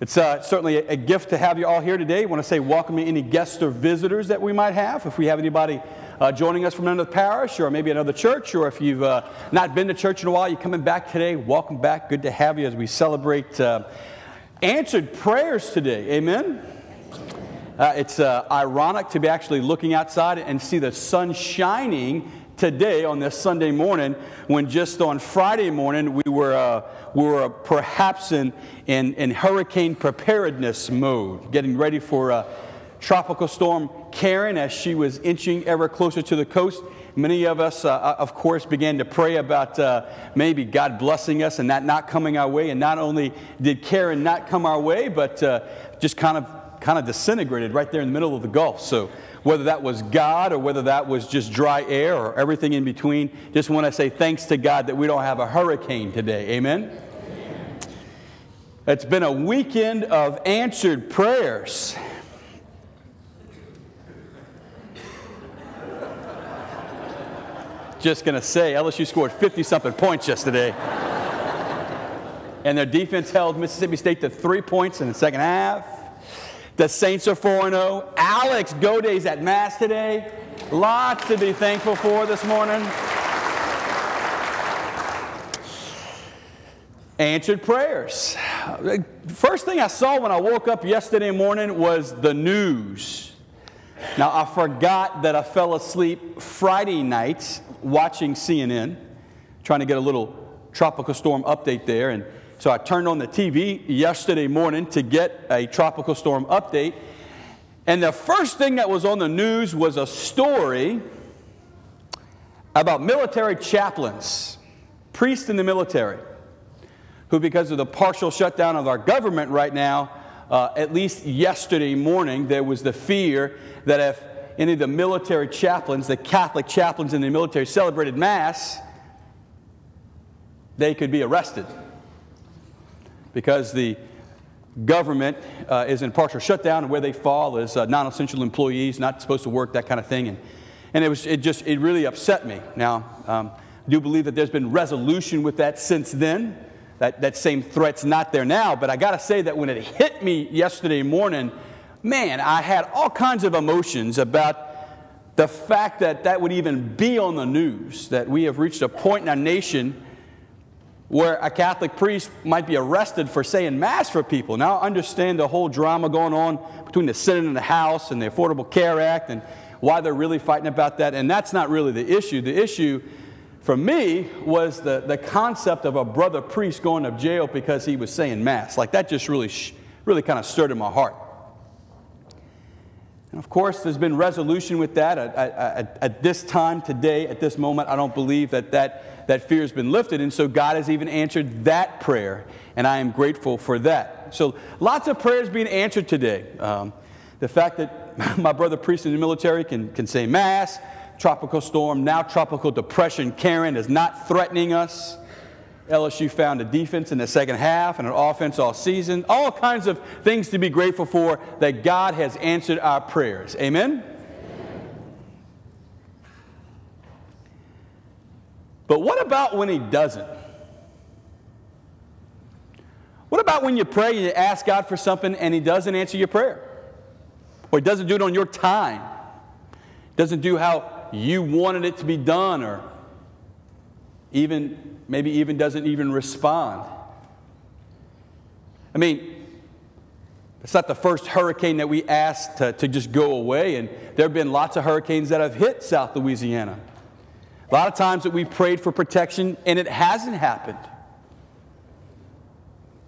It's uh, certainly a, gift to have you all here today. I want to say welcome to any guests or visitors that we might have. If we have anybody uh, joining us from another parish or maybe another church, or if you've uh, not been to church in a while, you're coming back today, welcome back. Good to have you as we celebrate uh, answered prayers today. Amen. Uh, it's uh, ironic to be actually looking outside and see the sun shining today on this Sunday morning when just on Friday morning we were, uh, we were perhaps in, in, in, hurricane preparedness mode, getting ready for a tropical storm Karen as she was inching ever closer to the coast. Many of us, uh, uh, of course, began to pray about uh, maybe God blessing us and that not coming our way. And not only did Karen not come our way, but uh, just kind of kind of disintegrated right there in the middle of the Gulf. So whether that was God or whether that was just dry air or everything in between. Just want to say thanks to God that we don't have a hurricane today. Amen? Amen. It's been a weekend of answered prayers. Just going to say, LSU scored 50 something points yesterday. and their defense held Mississippi State to three points in the second half. The Saints are 4 0. Alex Goday's at Mass today. Lots to be thankful for this morning. Answered prayers. First thing I saw when I woke up yesterday morning was the news. Now, I forgot that I fell asleep Friday night watching CNN, trying to get a little tropical storm update there. And so I turned on the TV yesterday morning to get a tropical storm update. And the first thing that was on the news was a story about military chaplains, priests in the military, who, because of the partial shutdown of our government right now, uh, at least yesterday morning, there was the fear that if any of the military chaplains, the Catholic chaplains in the military, celebrated Mass, they could be arrested because the government uh, is in partial shutdown and where they fall is uh, non-essential employees not supposed to work that kind of thing. And, and it was it just it really upset me. Now um, I do believe that there's been resolution with that since then. That, that same threat's not there now but i got to say that when it hit me yesterday morning man i had all kinds of emotions about the fact that that would even be on the news that we have reached a point in our nation where a Catholic priest might be arrested for saying Mass for people. Now, I understand the whole drama going on between the Senate and the House and the Affordable Care Act and why they're really fighting about that, and that's not really the issue. The issue for me was the, the concept of a brother priest going to jail because he was saying Mass. Like that just really, really kind of stirred in my heart. And of course, there's been resolution with that. At, at, at, this time, today, at this moment, I don't believe that, that that fear has been lifted. And so God has even answered that prayer. And I am grateful for that. So lots of prayers being answered today. Um, the fact that my brother priest in the military can, can say Mass, tropical storm, now tropical depression, Karen is not threatening us. LSU found a defense in the second half and an offense all season. All kinds of things to be grateful for that God has answered our prayers. Amen? But what about when He doesn't? What about when you pray and you ask God for something and He doesn't answer your prayer? Or He doesn't do it on your time? Doesn't do how you wanted it to be done, or even maybe even doesn't even respond. I mean, it's not the first hurricane that we asked to, to just go away, and there have been lots of hurricanes that have hit South Louisiana. A lot of times that we've prayed for protection and it hasn't happened.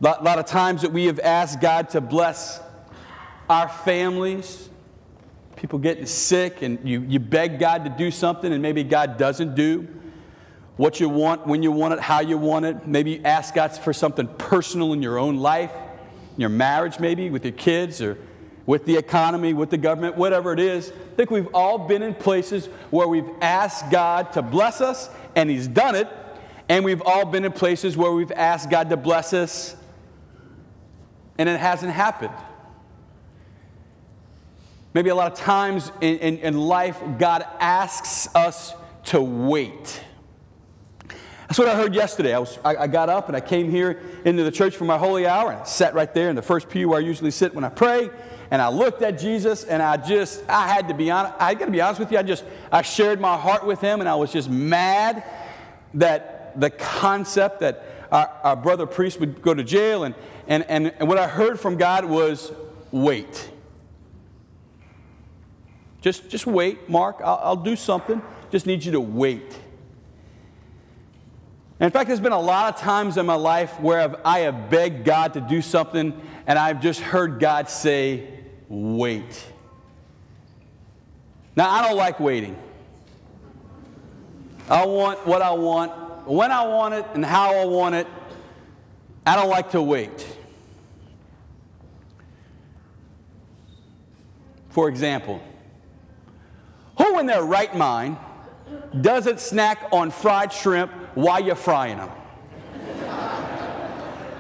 A lot, lot of times that we have asked God to bless our families, people getting sick, and you, you beg God to do something, and maybe God doesn't do what you want, when you want it, how you want it. Maybe you ask God for something personal in your own life, in your marriage, maybe with your kids, or with the economy, with the government, whatever it is. I think we've all been in places where we've asked God to bless us, and He's done it. And we've all been in places where we've asked God to bless us, and it hasn't happened. Maybe a lot of times in, in, in life, God asks us to wait. That's what I heard yesterday. I, was, I, I, got up and I came here into the church for my holy hour and I sat right there in the first pew where I usually sit when I pray. And I looked at Jesus and I just, I had to be honest, I got to be honest with you, I just, I shared my heart with him and I was just mad that the concept that our, our brother priest would go to jail and, and, and, and what I heard from God was wait. Just, just wait, Mark. I'll, I'll do something. Just need you to wait. In fact, there's been a lot of times in my life where I've, I have begged God to do something, and I've just heard God say, wait. Now, I don't like waiting. I want what I want, when I want it, and how I want it. I don't like to wait. For example, who in their right mind doesn't snack on fried shrimp while you're frying them?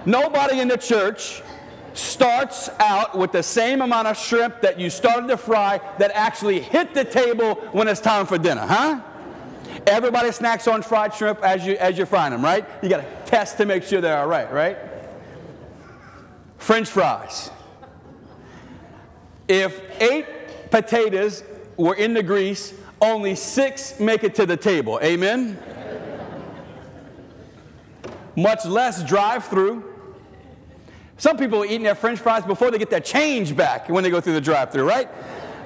Nobody in the church starts out with the same amount of shrimp that you started to fry that actually hit the table when it's time for dinner, huh? Everybody snacks on fried shrimp as, you, as you're frying them, right? You got to test to make sure they're all right, right? French fries. If eight potatoes were in the grease, only six make it to the table. Amen? Much less drive through. Some people are eating their french fries before they get their change back when they go through the drive through, right?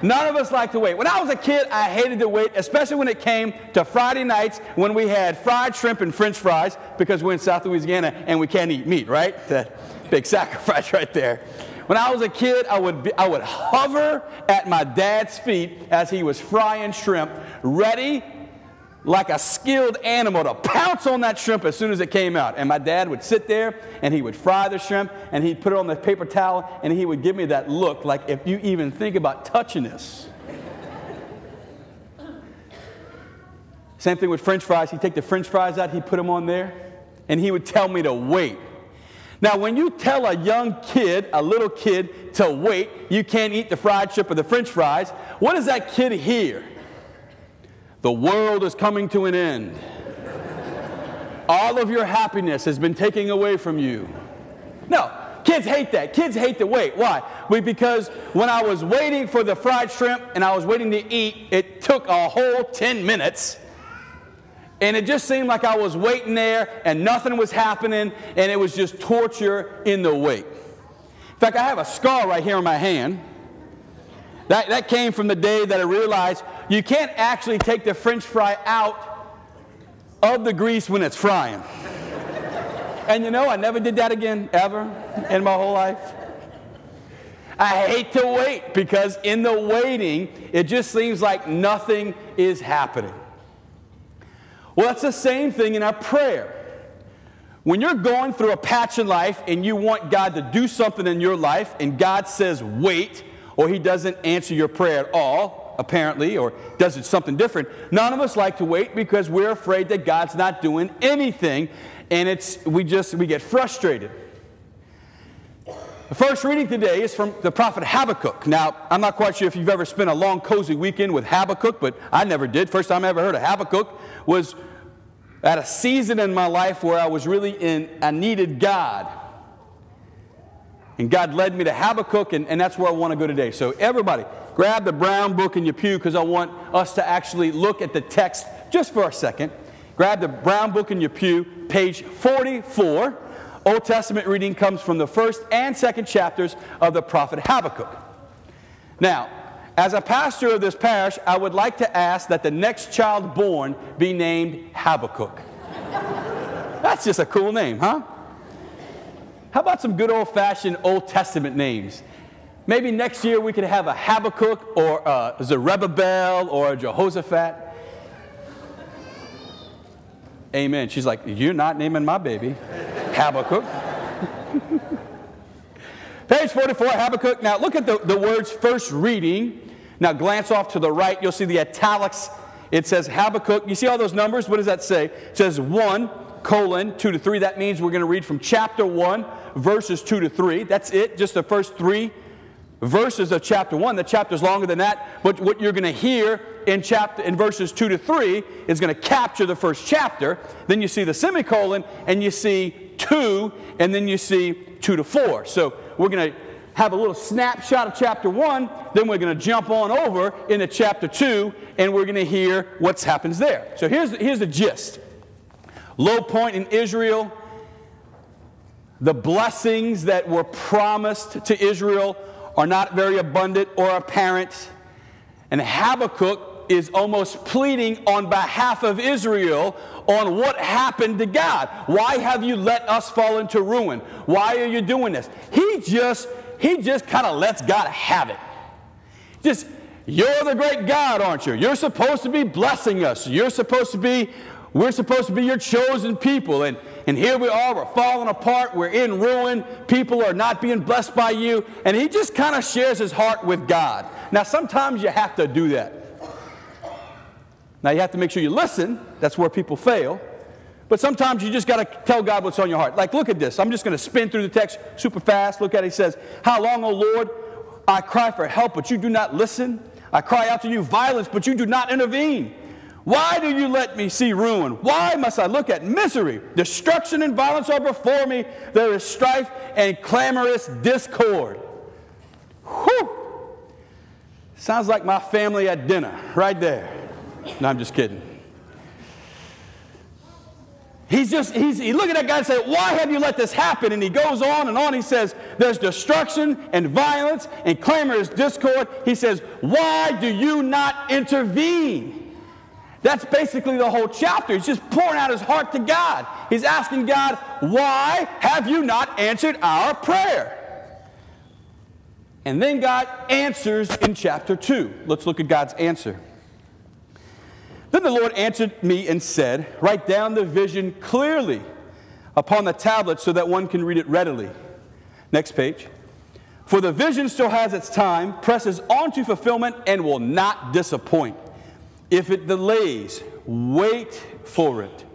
None of us like to wait. When I was a kid, I hated to wait, especially when it came to Friday nights when we had fried shrimp and french fries because we're in South Louisiana and we can't eat meat, right? That big sacrifice right there. When I was a kid, I would, be, I would hover at my dad's feet as he was frying shrimp, ready like a skilled animal to pounce on that shrimp as soon as it came out. And my dad would sit there and he would fry the shrimp and he'd put it on the paper towel and he would give me that look like if you even think about touching this. Same thing with french fries. He'd take the french fries out, he'd put them on there, and he would tell me to wait. Now, when you tell a young kid, a little kid, to wait, you can't eat the fried chip or the french fries, what does that kid hear? The world is coming to an end. All of your happiness has been taken away from you. No, kids hate that. Kids hate to wait. Why? Because when I was waiting for the fried shrimp and I was waiting to eat, it took a whole 10 minutes and it just seemed like I was waiting there and nothing was happening, and it was just torture in the wait. In fact, I have a scar right here on my hand. That, that came from the day that I realized you can't actually take the french fry out of the grease when it's frying. and you know, I never did that again, ever, in my whole life. I hate to wait because in the waiting, it just seems like nothing is happening. Well, that's the same thing in our prayer. When you're going through a patch in life and you want God to do something in your life and God says, wait, or He doesn't answer your prayer at all, apparently, or does it something different, none of us like to wait because we're afraid that God's not doing anything and it's, we just, we get frustrated. The first reading today is from the prophet Habakkuk. Now, I'm not quite sure if you've ever spent a long, cozy weekend with Habakkuk, but I never did. First time I ever heard of Habakkuk was at a season in my life where I was really in, I needed God. And God led me to Habakkuk, and, and that's where I want to go today. So, everybody, grab the brown book in your pew because I want us to actually look at the text just for a second. Grab the brown book in your pew, page 44. Old Testament reading comes from the first and second chapters of the prophet Habakkuk. Now, as a pastor of this parish, I would like to ask that the next child born be named Habakkuk. That's just a cool name, huh? How about some good old fashioned Old Testament names? Maybe next year we could have a Habakkuk or a Zerubbabel or a Jehoshaphat. Amen. She's like, You're not naming my baby Habakkuk. Page 44, Habakkuk. Now look at the, the words first reading now glance off to the right, you'll see the italics. It says Habakkuk. You see all those numbers? What does that say? It says 1 colon 2 to 3. That means we're going to read from chapter 1, verses 2 to 3. That's it, just the first three verses of chapter 1. The chapter's longer than that, but what you're going to hear in chapter in verses 2 to 3 is going to capture the first chapter. Then you see the semicolon and you see 2 and then you see 2 to 4. So we're going to have a little snapshot of chapter 1, then we're going to jump on over into chapter 2 and we're going to hear what happens there. So here's here's the gist. Low point in Israel, the blessings that were promised to Israel are not very abundant or apparent. And Habakkuk is almost pleading on behalf of Israel on what happened to God. Why have you let us fall into ruin? Why are you doing this? He just he just kind of lets God have it. Just you're the great God, aren't you? You're supposed to be blessing us. You're supposed to be we're supposed to be your chosen people. And, and here we are, we're falling apart, we're in ruin, people are not being blessed by you. And he just kind of shares his heart with God. Now, sometimes you have to do that. Now, you have to make sure you listen, that's where people fail. But sometimes you just got to tell God what's on your heart. Like, look at this. I'm just going to spin through the text super fast. Look at it. He says, How long, O Lord, I cry for help, but you do not listen. I cry out to you violence, but you do not intervene. Why do you let me see ruin? Why must I look at misery? Destruction and violence are before me. There is strife and clamorous discord. Whew. Sounds like my family at dinner right there. No, I'm just kidding. He's just, he's, he look at that guy and say, why have you let this happen? And he goes on and on. He says, there's destruction and violence and clamorous discord. He says, why do you not intervene? That's basically the whole chapter. He's just pouring out his heart to God. He's asking God, Why have you not answered our prayer? And then God answers in chapter 2. Let's look at God's answer. Then the Lord answered me and said, Write down the vision clearly upon the tablet so that one can read it readily. Next page. For the vision still has its time, presses on to fulfillment, and will not disappoint. If it delays, wait for it.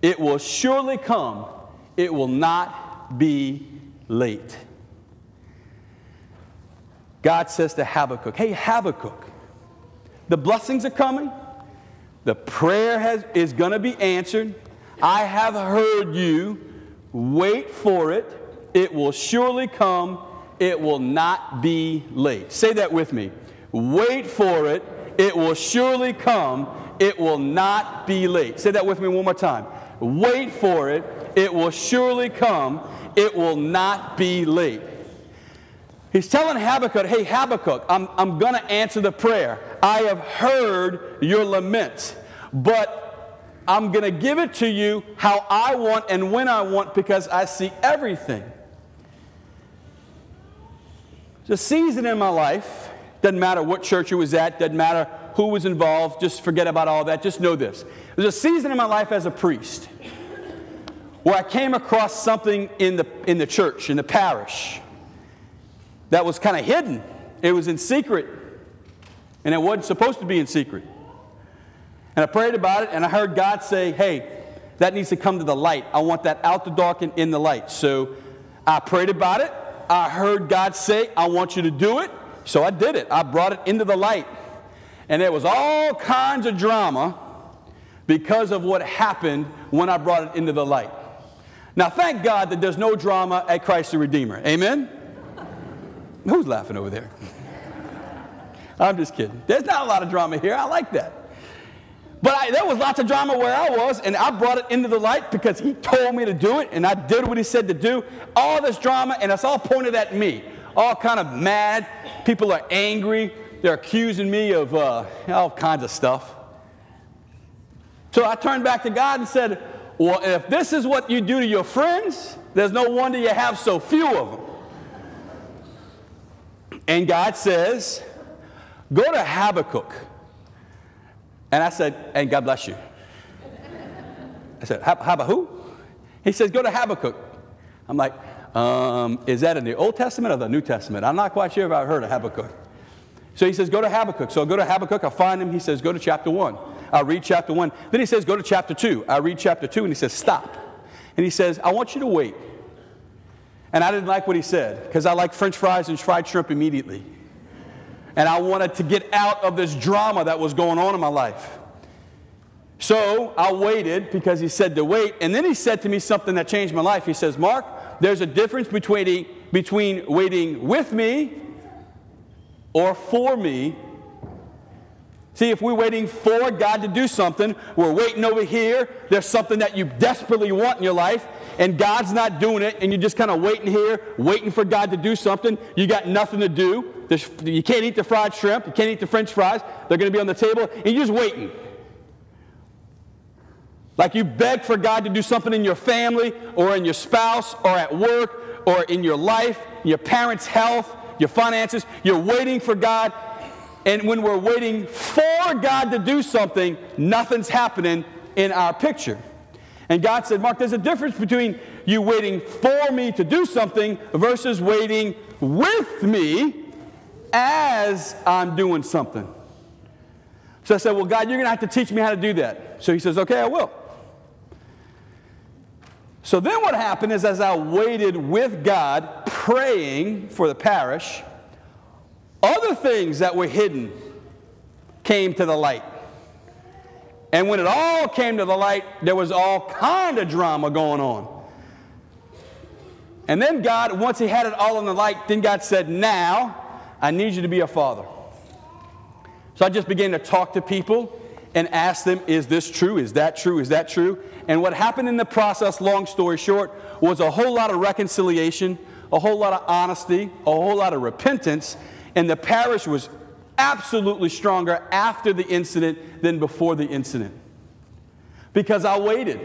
It will surely come, it will not be late. God says to Habakkuk, Hey, Habakkuk, the blessings are coming, the prayer has, is going to be answered. I have heard you. Wait for it. It will surely come. It will not be late. Say that with me. Wait for it. It will surely come. It will not be late. Say that with me one more time. Wait for it. It will surely come. It will not be late. He's telling Habakkuk, hey, Habakkuk, I'm, I'm going to answer the prayer. I have heard your lament, but I'm going to give it to you how I want and when I want because I see everything. There's a season in my life doesn't matter what church it was at, doesn't matter who was involved, just forget about all that. Just know this. There's a season in my life as a priest where I came across something in the, in the church, in the parish, that was kind of hidden. It was in secret, and it wasn't supposed to be in secret. And I prayed about it, and I heard God say, Hey, that needs to come to the light. I want that out the dark and in the light. So I prayed about it. I heard God say, I want you to do it. So I did it. I brought it into the light. And there was all kinds of drama because of what happened when I brought it into the light. Now, thank God that there's no drama at Christ the Redeemer. Amen? Who's laughing over there? I'm just kidding. There's not a lot of drama here. I like that. But I, there was lots of drama where I was, and I brought it into the light because he told me to do it, and I did what he said to do. All this drama, and it's all pointed at me all kind of mad. People are angry. They're accusing me of uh, all kinds of stuff. So I turned back to God and said, Well, if this is what you do to your friends, there's no wonder you have so few of them. And God says, Go to Habakkuk. And I said, And God bless you. I said, Habakkuk? He says, Go to Habakkuk. I'm like, um, is that in the Old Testament or the New Testament? I'm not quite sure if I've heard of Habakkuk. So he says, go to Habakkuk. So I go to Habakkuk, I find him. He says, go to chapter 1. I read chapter 1. Then he says, go to chapter 2. I read chapter 2, and he says, stop. And he says, I want you to wait. And I didn't like what he said because I like french fries and fried shrimp immediately. And I wanted to get out of this drama that was going on in my life. So I waited because he said to wait. And then he said to me something that changed my life. He says, Mark, there's a difference between, between waiting with me or for me. See, if we're waiting for God to do something, we're waiting over here. There's something that you desperately want in your life, and God's not doing it, and you're just kind of waiting here, waiting for God to do something. You got nothing to do. You can't eat the fried shrimp. You can't eat the french fries. They're going to be on the table, and you're just waiting. Like you beg for God to do something in your family, or in your spouse, or at work, or in your life, your parents' health, your finances. You're waiting for God. And when we're waiting for God to do something, nothing's happening in our picture. And God said, Mark, there's a difference between you waiting for me to do something versus waiting with me as I'm doing something. So I said, Well, God, you're going to have to teach me how to do that. So he says, Okay, I will. So then what happened is, as I waited with God, praying for the parish, other things that were hidden came to the light. And when it all came to the light, there was all kind of drama going on. And then God, once he had it all in the light, then God said, Now I need you to be a father. So I just began to talk to people and ask them, Is this true? Is that true? Is that true? And what happened in the process, long story short, was a whole lot of reconciliation, a whole lot of honesty, a whole lot of repentance, and the parish was absolutely stronger after the incident than before the incident. Because I waited.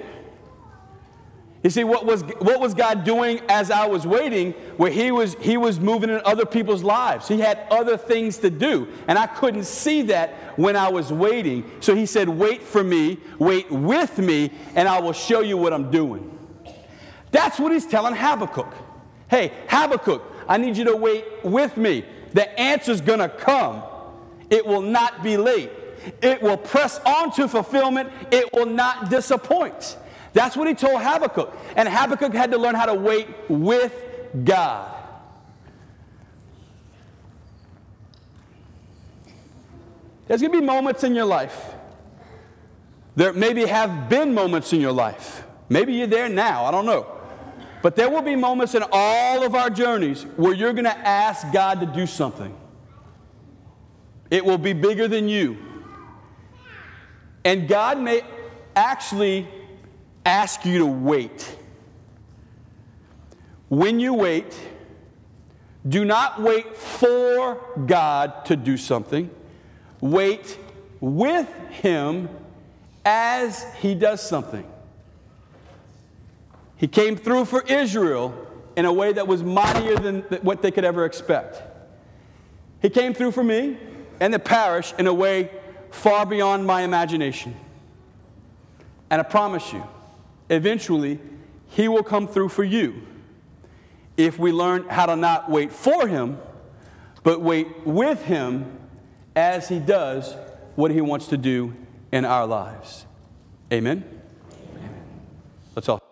You see, what was, what was God doing as I was waiting? Where he was, he was moving in other people's lives. He had other things to do. And I couldn't see that when I was waiting. So he said, Wait for me, wait with me, and I will show you what I'm doing. That's what he's telling Habakkuk. Hey, Habakkuk, I need you to wait with me. The answer's going to come. It will not be late. It will press on to fulfillment. It will not disappoint. That's what he told Habakkuk. And Habakkuk had to learn how to wait with God. There's going to be moments in your life. There maybe have been moments in your life. Maybe you're there now. I don't know. But there will be moments in all of our journeys where you're going to ask God to do something. It will be bigger than you. And God may actually ask you to wait. When you wait, do not wait for God to do something. Wait with Him as He does something. He came through for Israel in a way that was mightier than what they could ever expect. He came through for me and the parish in a way far beyond my imagination. And I promise you, eventually, He will come through for you if we learn how to not wait for Him, but wait with Him as He does what He wants to do in our lives. Amen? Amen. Let's all.